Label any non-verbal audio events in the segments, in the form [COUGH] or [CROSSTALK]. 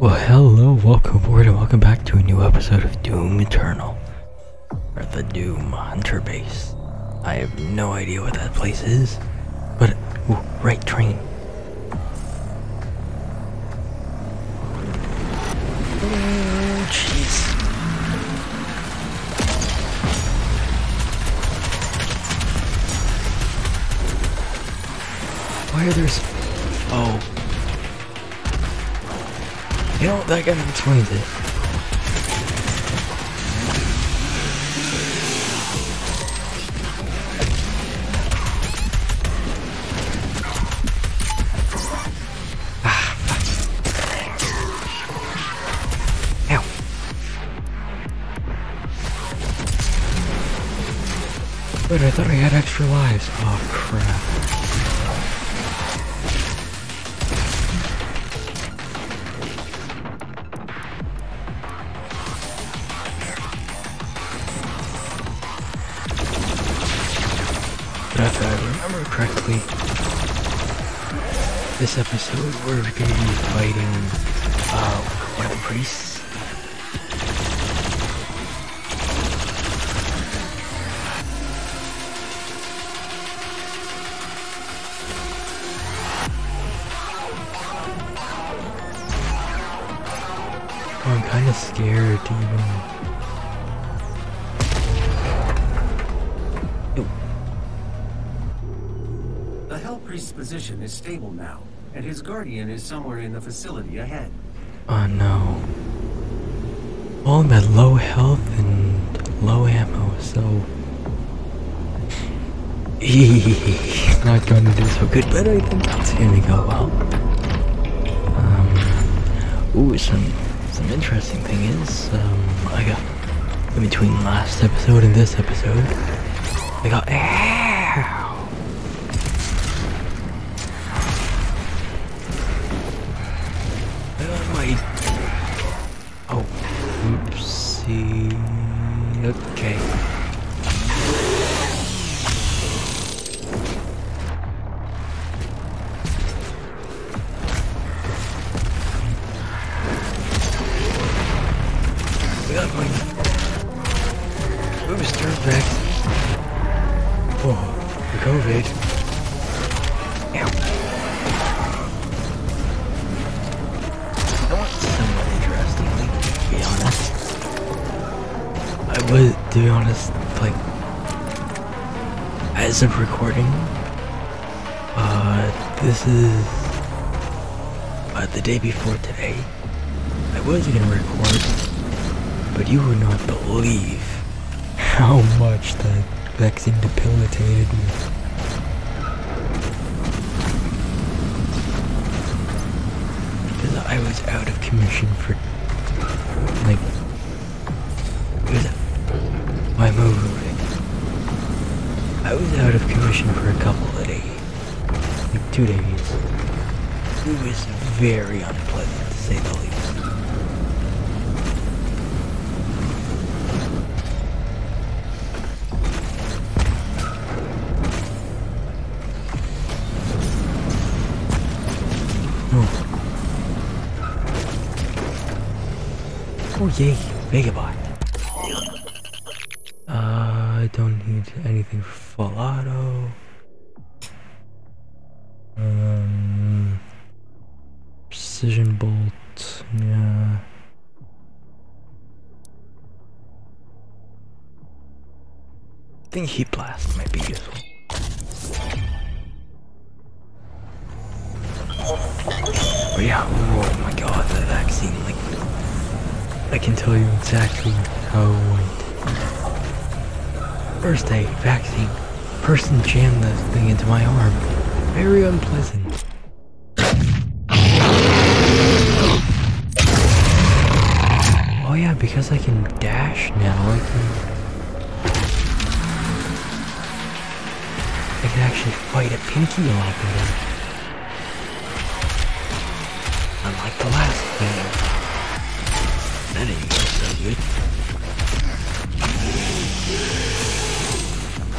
Well, hello, welcome aboard, and welcome back to a new episode of Doom Eternal. Or the Doom Hunter Base. I have no idea what that place is, but. Ooh, right train. Oh, jeez. Why are there. Oh. You know, that guy explains it. Ah. Wait, I thought I had extra lives. Oh, crap. We're to be fighting uh, one of the. Oh, I'm kind of scared to even. The Hell Priest's position is stable now, and his guardian is somewhere in the facility ahead. Oh no. Well, I'm at low health and low ammo, so. [LAUGHS] Not going to do so good, but I think it's gonna go well. Um, ooh, some some interesting thing is, um, I got in between last episode and this episode, I got commission for, like, my move. I was out of commission for a couple of days, like two days. It was very unpleasant to say the least. Oh yay,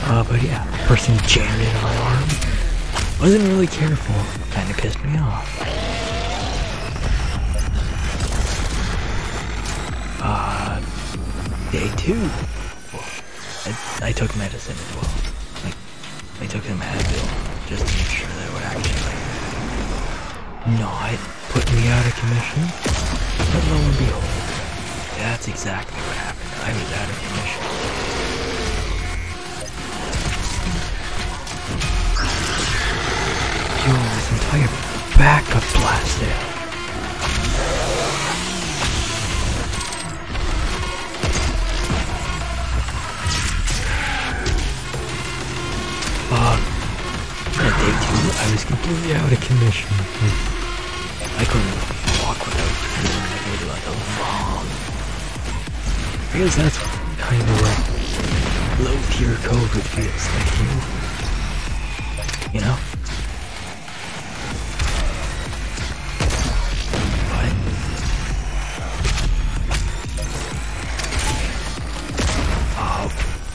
oh but yeah, person jammed into my arm. Wasn't really careful. Kinda pissed me off. Uh, day two. I, I took medicine as well. Like, I took some Advil just to make sure that it would actually not put me out of commission. But lo and behold, that's exactly what happened. I was out of commission. Yo, this entire blasted. Fuck. At day two, I was completely out of commission. I couldn't walk without feeling like I was about to vom. Guess that's kind of what low tier COVID feels like, you, you know?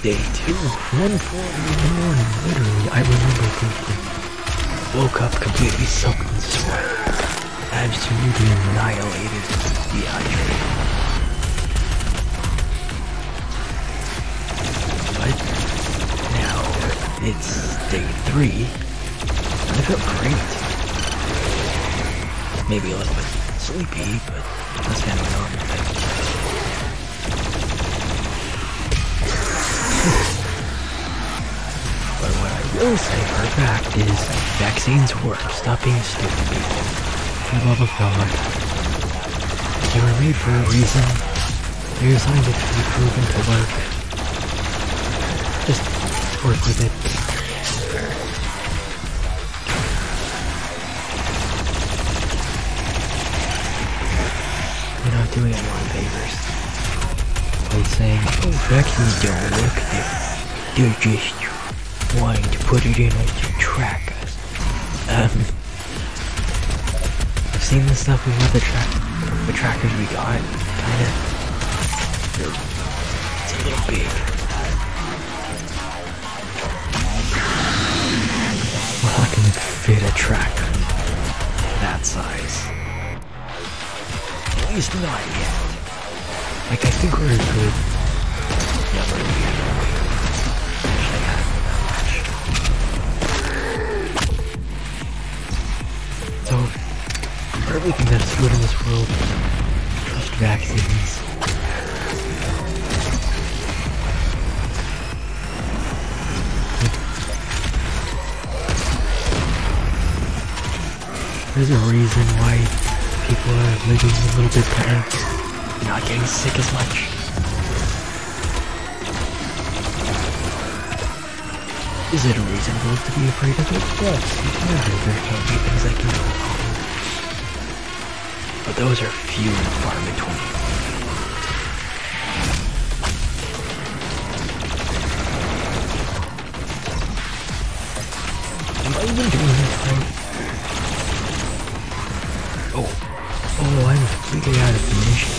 Day two, 140 in the morning, literally, I remember thinking. Woke up completely soaked in sweat. Absolutely annihilated, dehydrated. It's day three, and I feel great. Maybe a little bit sleepy, but that's kind of normal. [LAUGHS] But what I will say for a fact is vaccines work. Stop being stupid, people. For the love of God. They were made for a reason. They're scientifically proven to work. Just work with it. Saying, oh, vaccines don't work, they're, they're just wanting to put it in to track us. Um, I've seen the stuff with other track, the trackers we got, kinda. It's a little big. We're not gonna fit a tracker that size. At least not yet. Like, I think we're good. So, for everything that is good in this world, trust vaccines. There's a reason why people are living a little bit better, not getting sick as much. Is it reasonable to be afraid of it? Yes, definitely there can be things that can wrong. But those are few and far between. Am I even doing this right? Oh, oh, I'm completely out of commission.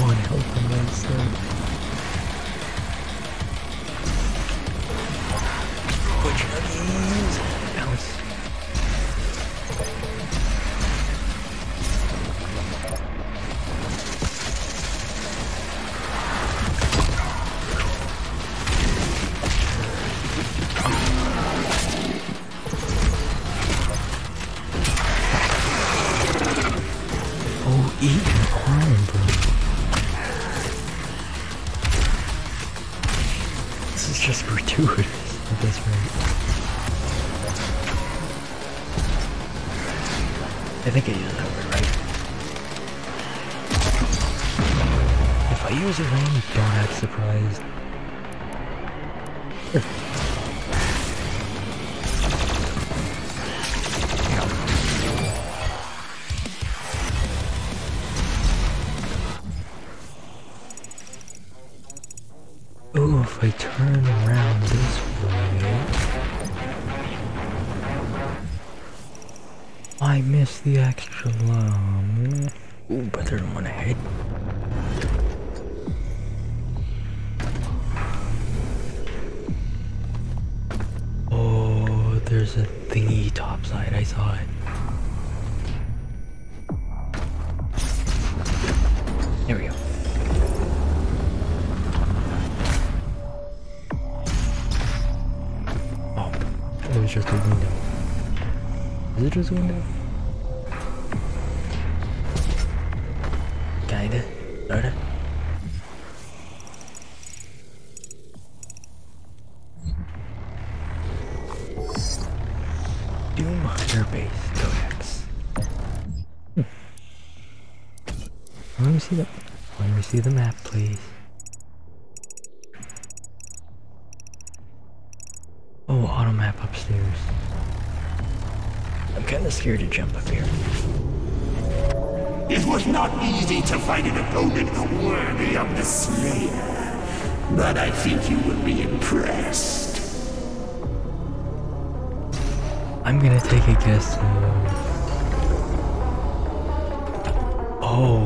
Realize how low on health was there. Which of these? It was just a window. Is it just a window? Kinda. Sorta. Doom Hunter Base Codex. Hmm. Let me see the let me see the map please. Map upstairs. I'm kinda scared to jump up here. It was not easy to find an opponent worthy of the Slayer, but I think you will be impressed. I'm gonna take a guess of... Oh,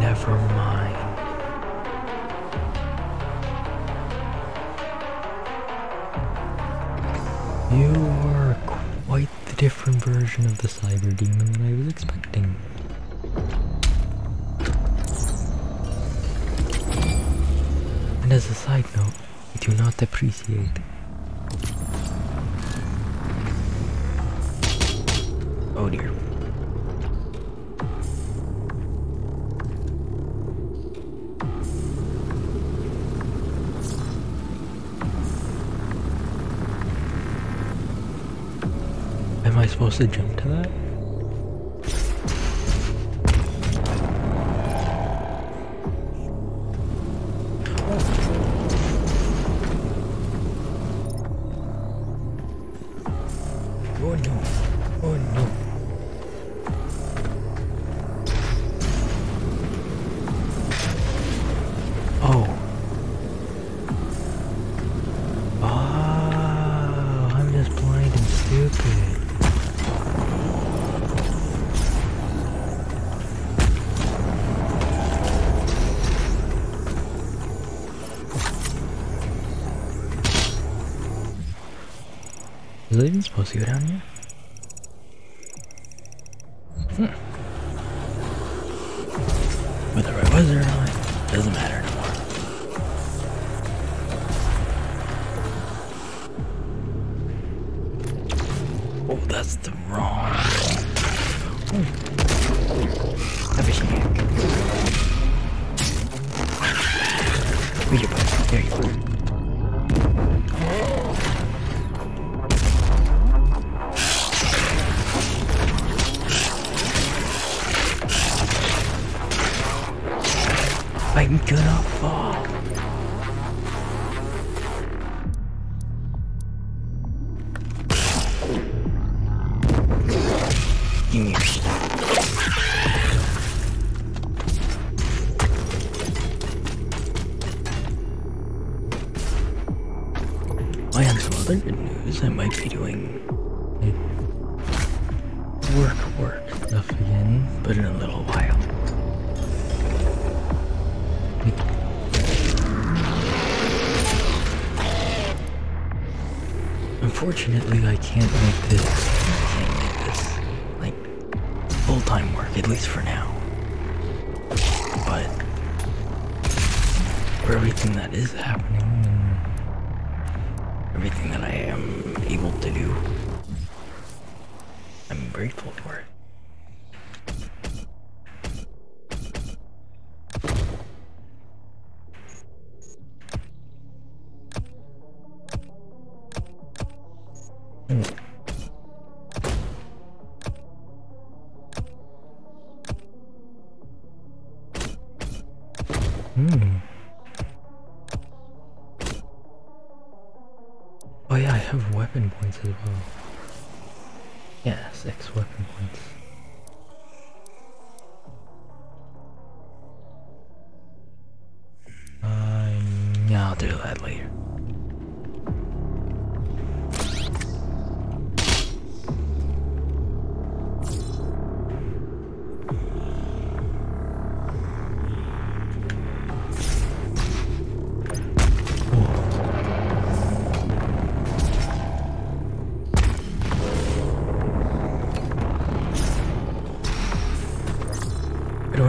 never mind. You are quite the different version of the cyber demon than I was expecting. And as a side note, do not appreciate To jump to that? Is I have some other good news. I might be doing work work stuff again, but in a little while. Unfortunately, I can't make this. I can't make this like full-time work, at least for now. But for everything that is happening everything that I am able to do, I'm grateful for it. Sữa.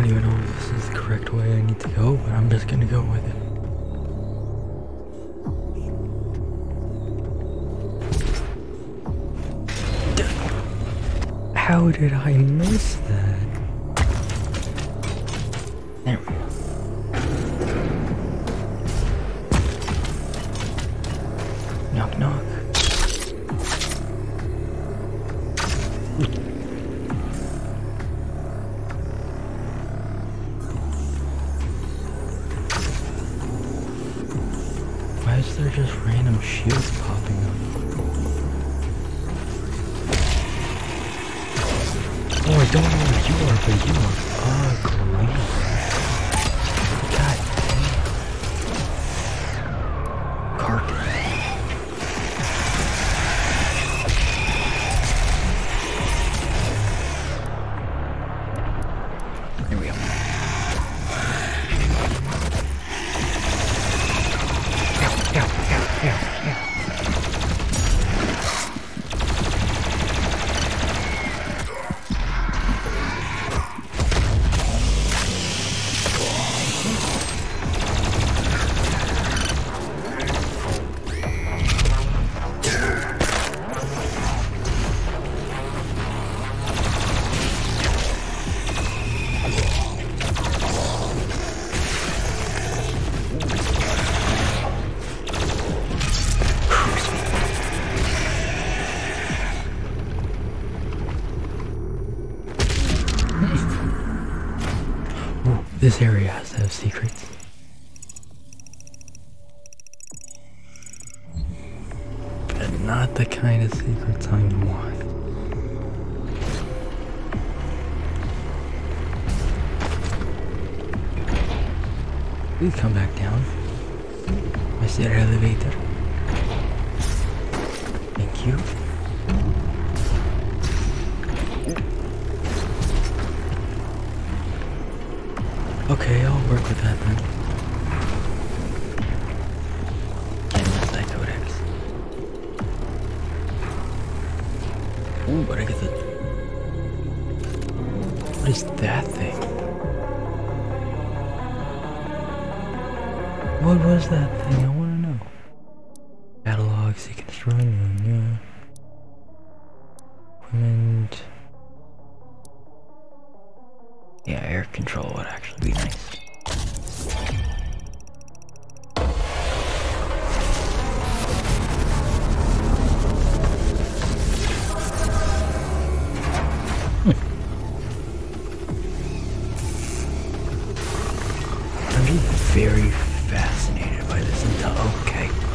Don't even know if this is the correct way I need to go, but I'm just gonna go with it. How did I miss that? This area has to have secrets. But not the kind of secrets I want. Please come back down. Mr. Elevator. I'm very fascinated by this. Okay.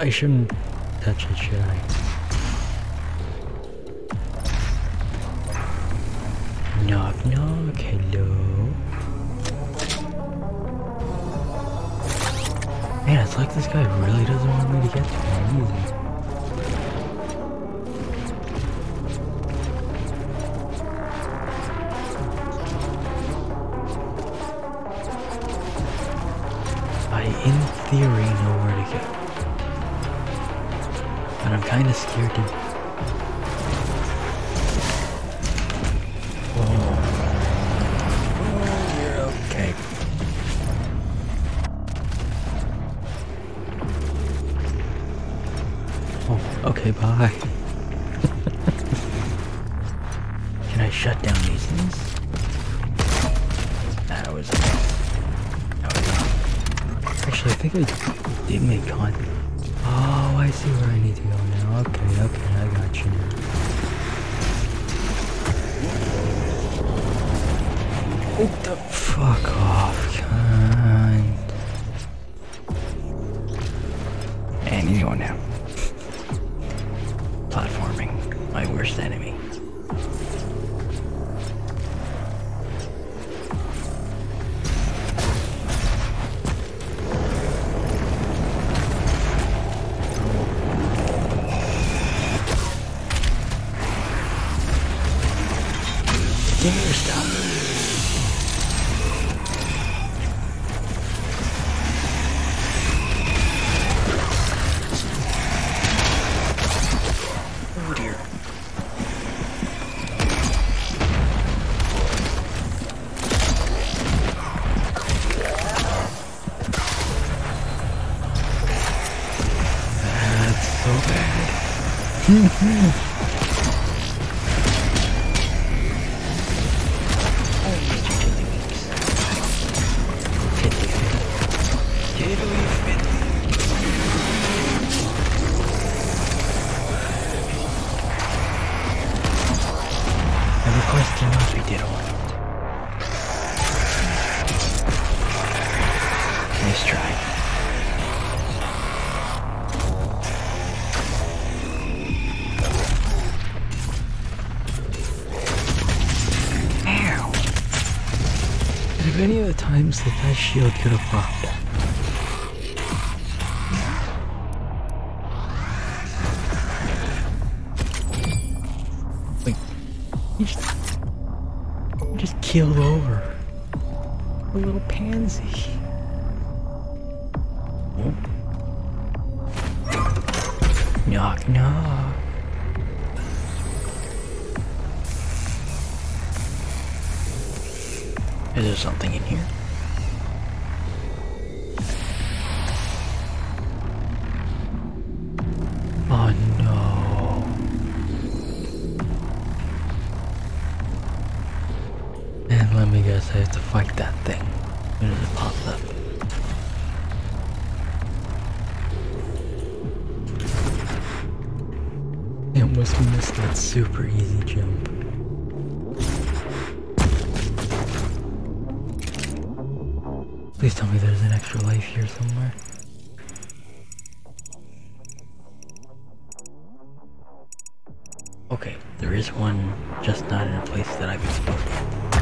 I shouldn't touch it, should I? and I'm kind of scared to shield could have popped. there's an extra life here somewhere. Okay, there is one, just not in a place that I've expected.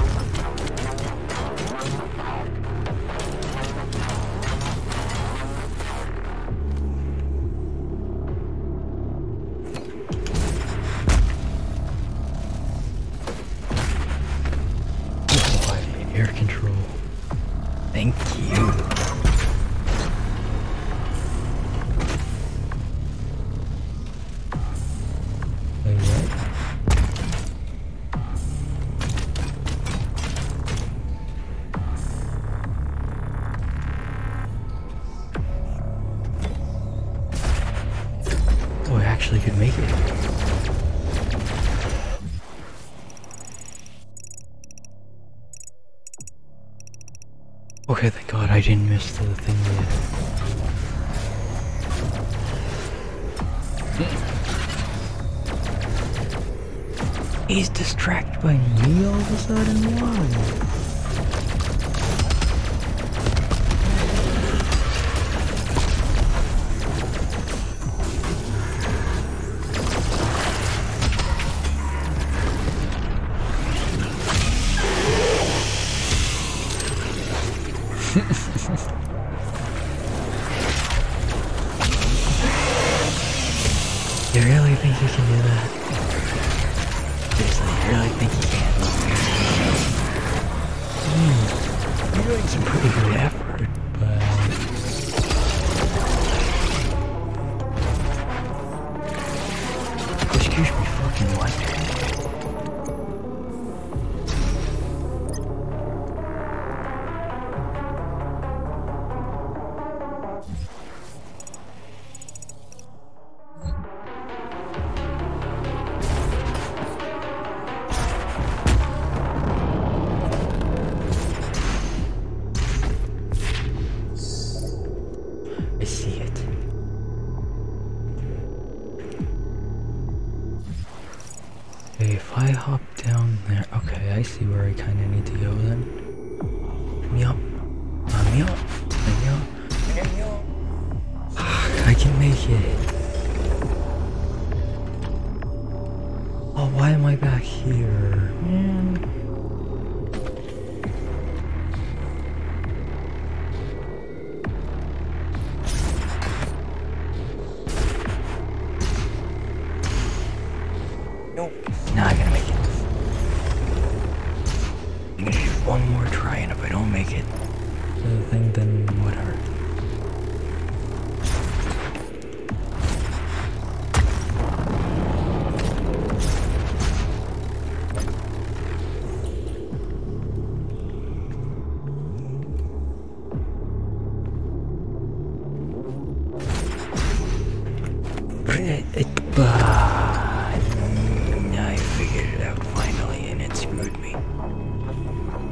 nearest to the thing. He's distracted by me all of a sudden? You really think you can do that? Seriously, you really think you can? Hmm. You're doing some pretty good effort, but...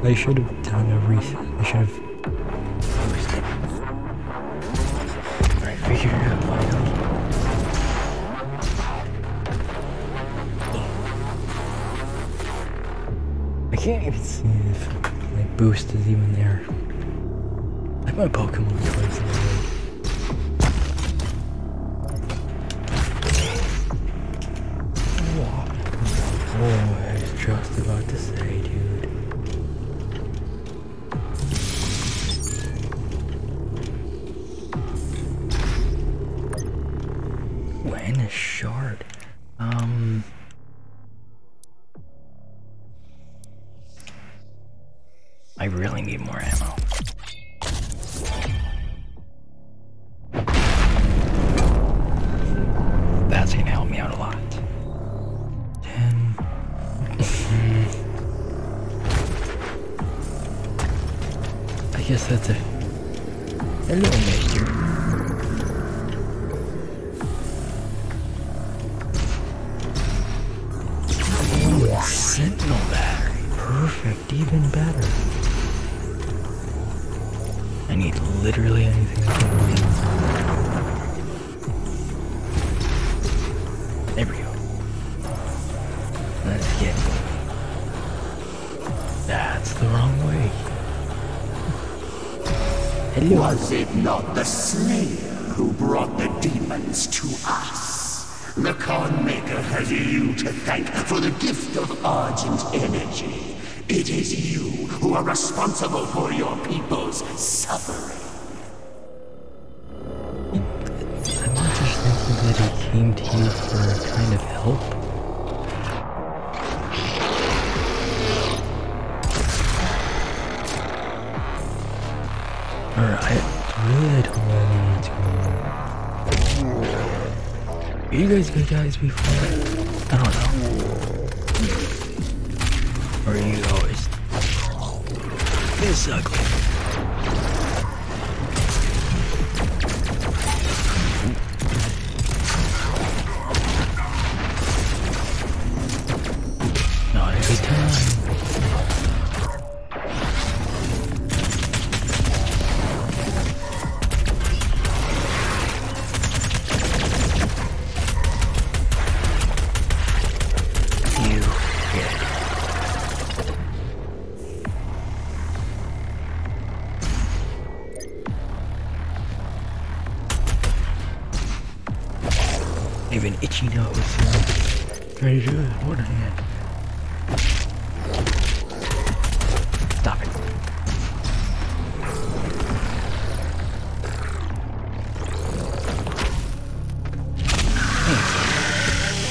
They should have done everything. I guess that's a. Hello, mister. Ooh, Sentinel battery. Perfect, even better. I need literally anything Hello. Was it not the Slayer who brought the demons to us? The Khan Maykr has you to thank for the gift of Argent energy. It is you who are responsible for your people's suffering. I'm not just thinking that he came to you for a kind of help. Are you guys good guys before? I don't know. Or are you always this ugly? Itchy nose. Ready to do it. One hand. Stop it. Thanks.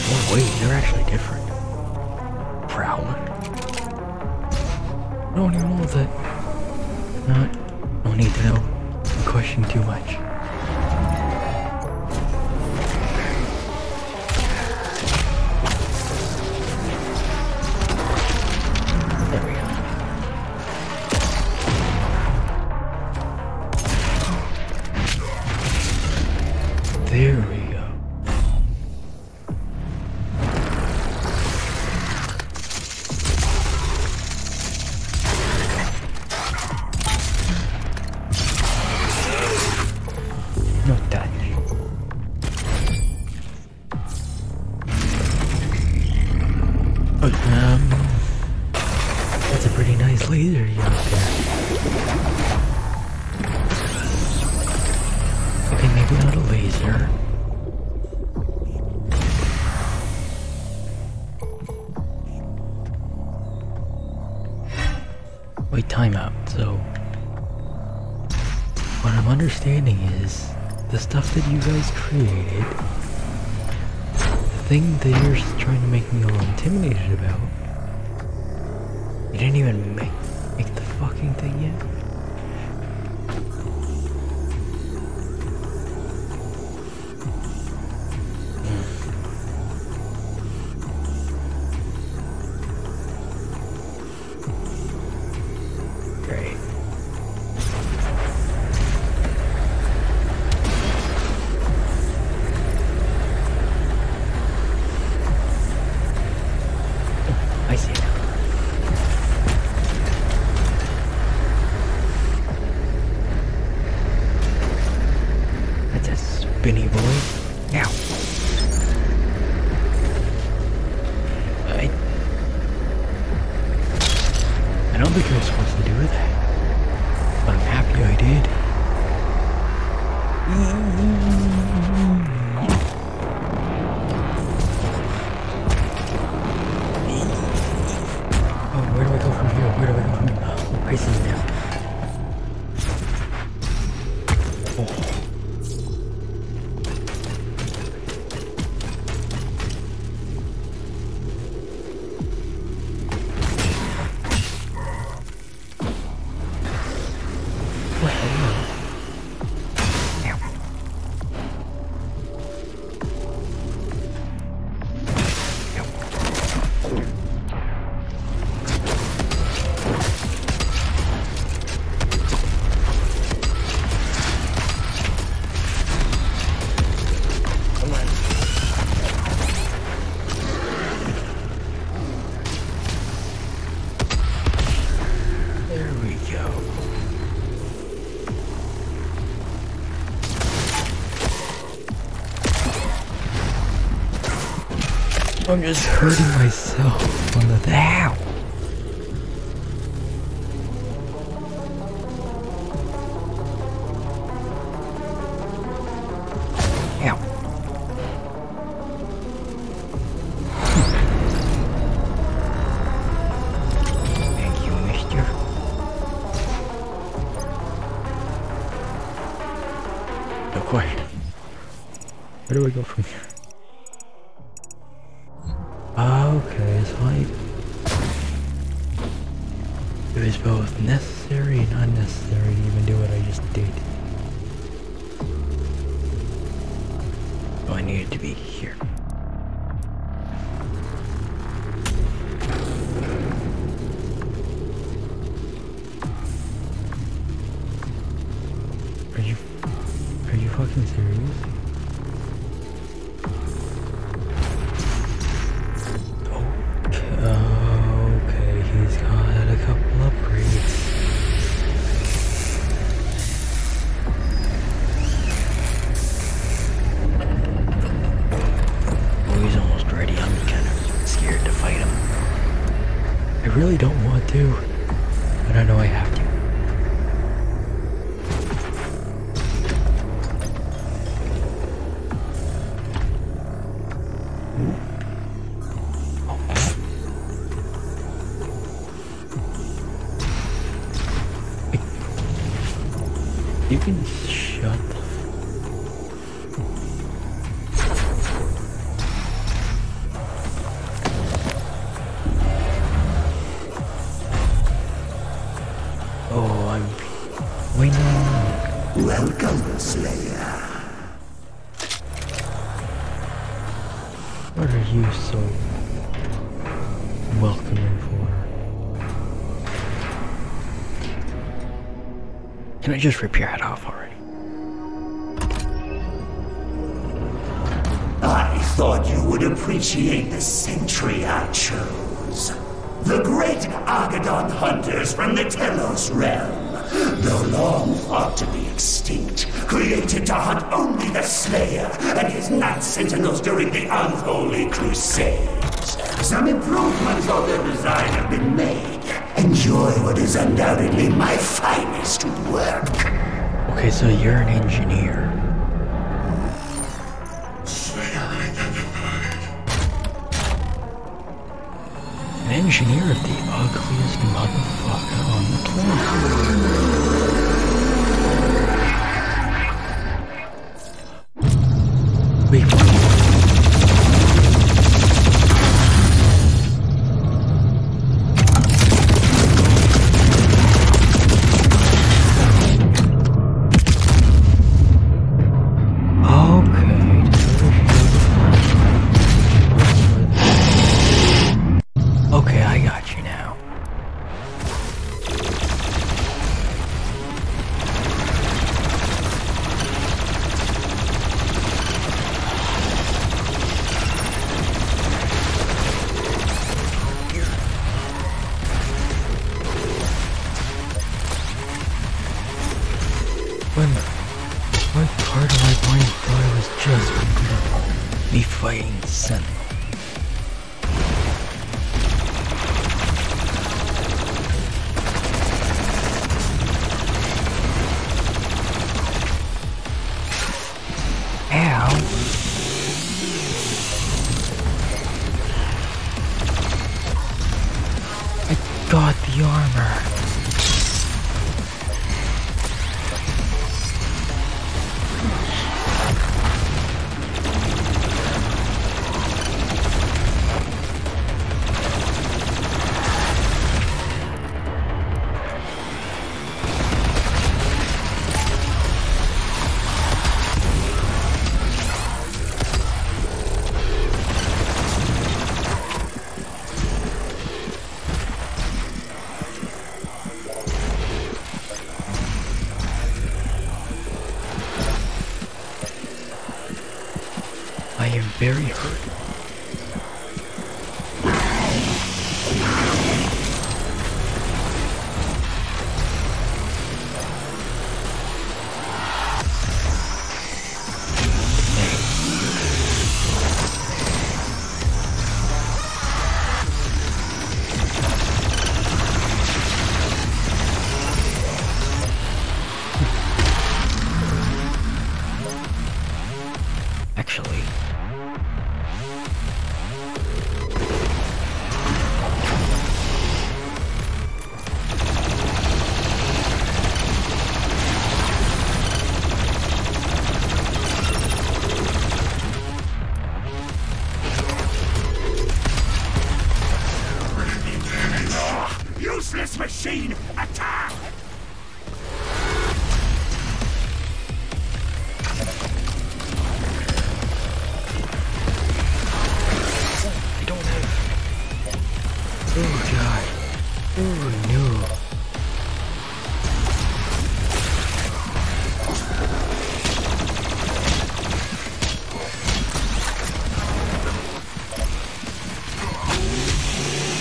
Oh wait, they're actually different. Prowler. Don't even know that. Stuff that you guys created, the thing that you're trying to make me all intimidated about, you didn't even make make the fucking thing yet. I'm just hurting myself on the ow. I really don't want to, but I know I have to. I just rip your head off already? I thought you would appreciate the century I chose. The great Agaddon hunters from the Telos realm, though long thought to be extinct, created to hunt only the Slayer and his Night Sentinels during the Unholy Crusades. Some improvements on their design have been made. Enjoy what is undoubtedly my finest work. Okay, so you're an engineer. An engineer of the ugliest motherfucker on the planet. very hurt.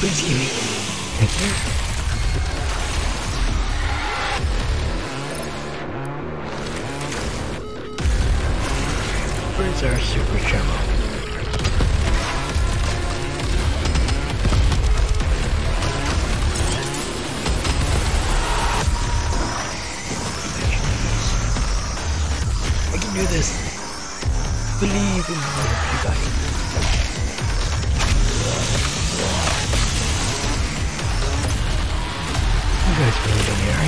rescue me. Thank you. Super shovel? I can do this. Believe in me, you guys.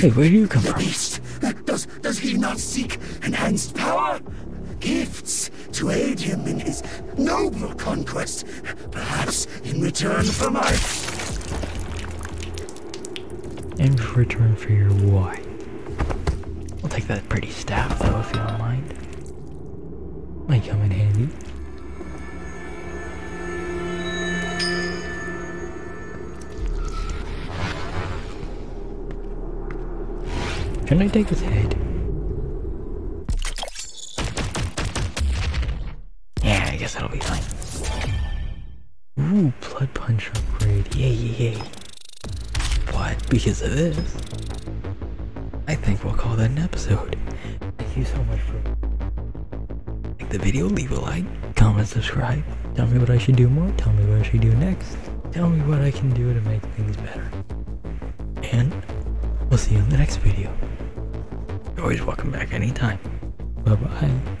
Hey, where do you come from? Beast, does, does he not seek enhanced power? Gifts to aid him in his noble conquest, perhaps in return for my... In return for your why? I'll take that pretty staff though, if you don't mind. Might come in handy. Can I take his head? Yeah, I guess that'll be fine. Ooh, blood punch upgrade. Yay, yay, yay. But because of this, I think we'll call that an episode. Thank you so much for like the video. Leave a like, comment, subscribe. Tell me what I should do more. Tell me what I should do next. Tell me what I can do to make things better. And we'll see you in the next video. Always welcome back anytime. Bye bye.